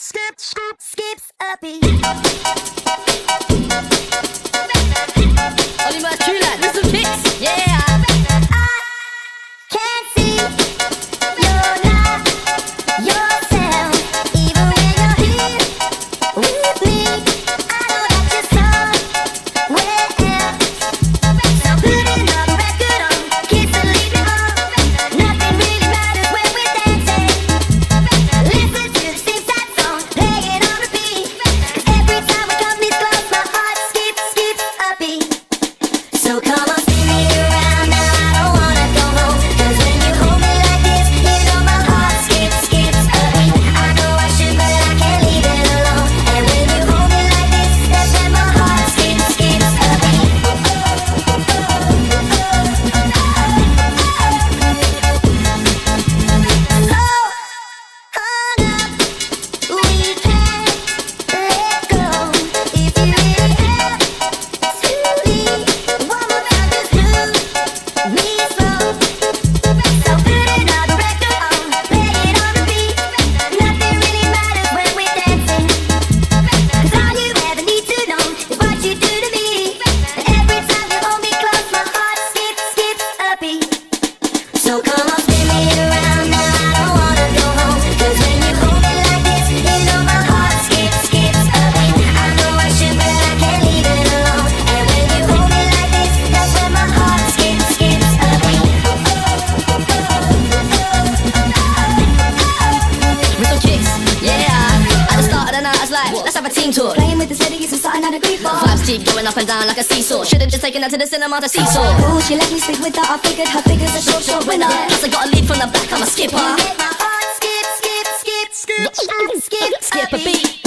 skip, skip, skips a beat. steam. Playing with the lady is a something I'd agree for. Vibes keep going up and down like a seesaw. Should've just taken her to the cinema to see Saw. Oh, she let me sleep with her. I figured her figure's a short, short winner. Plus I got a lead from the back. I'm a skipper. Skip, skip, skip, skip, skip, skip, skip a beat.